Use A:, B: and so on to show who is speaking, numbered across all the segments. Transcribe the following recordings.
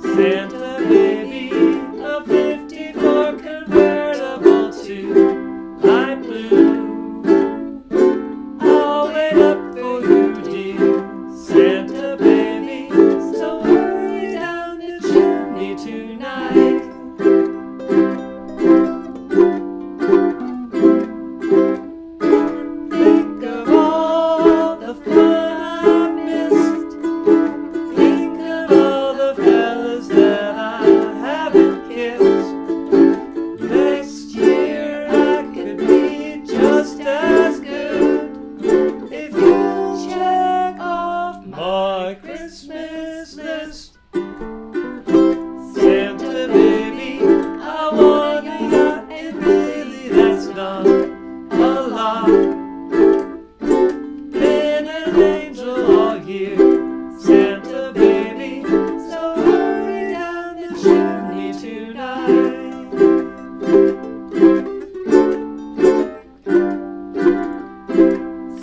A: Santa baby, a 54 convertible too.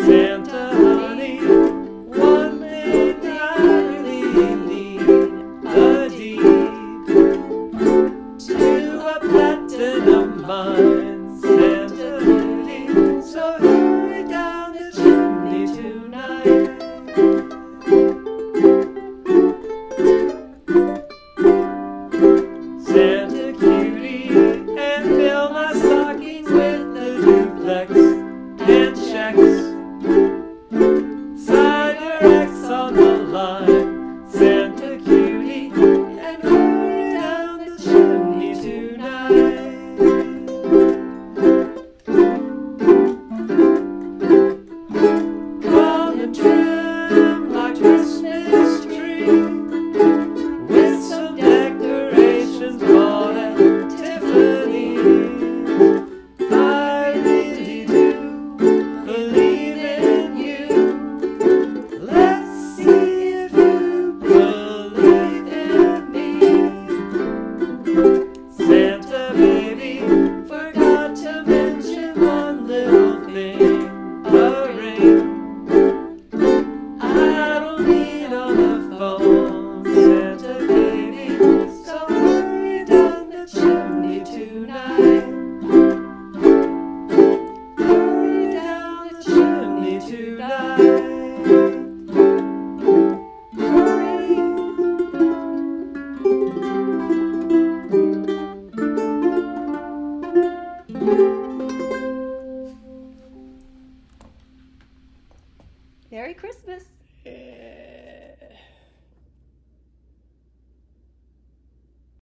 A: Santa honey, one thing I really need, deed to a platinum mine. Santa so hurry down the chimney tonight. Santa cutie, and fill my with duplex. And Merry Christmas. Yeah.